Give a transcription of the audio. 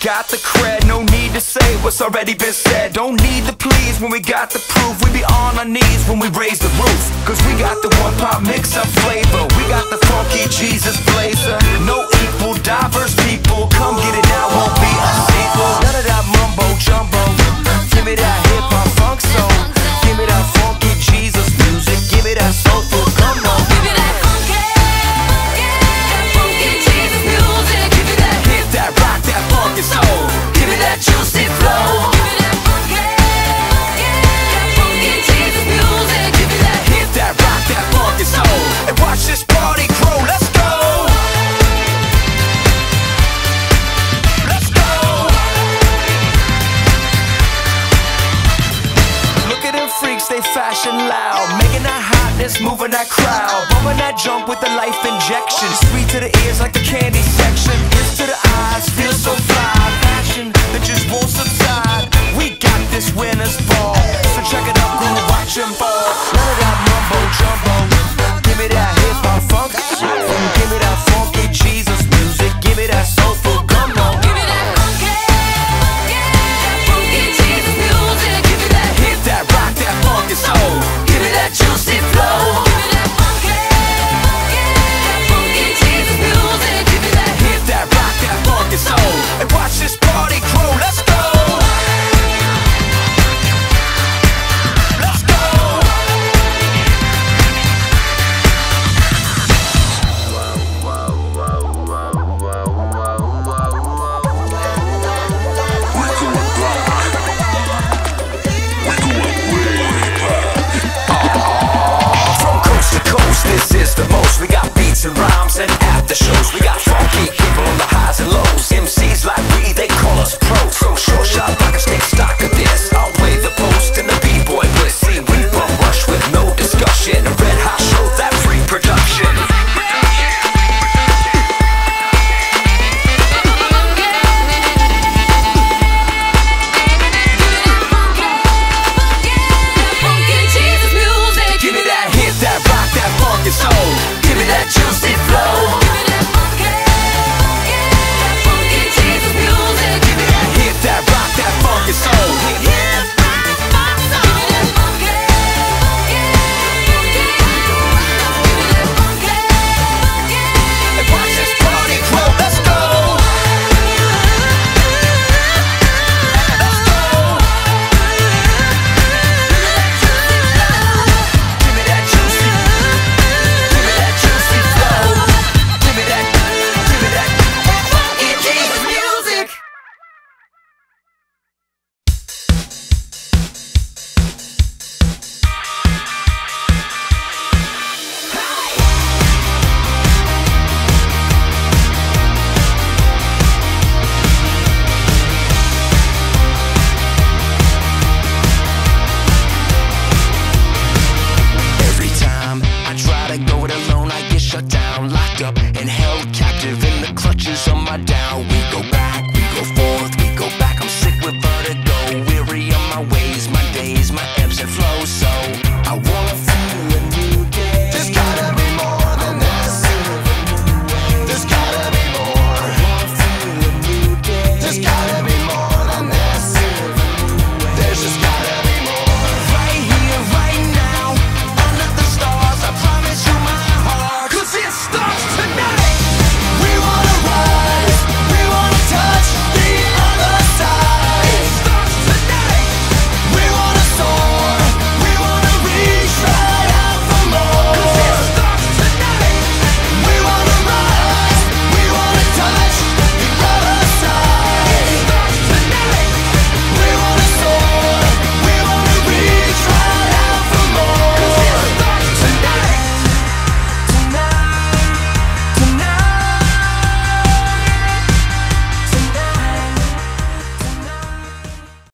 got the cred, no need to say what's already been said. Don't need the please when we got the proof. We be on our knees when we raise the roof. Cause we got the one pop mix up flavor. We got the funky Jesus blazer. No equal, diverse fashion loud. Making that hotness, moving that crowd. Bumping that junk with the life injection. Sweet to the ears like the candy section. Ears to the eyes, feel so fly. Passion that just won't subside. We got this winner's ball. So check it out, go watch 'em ball.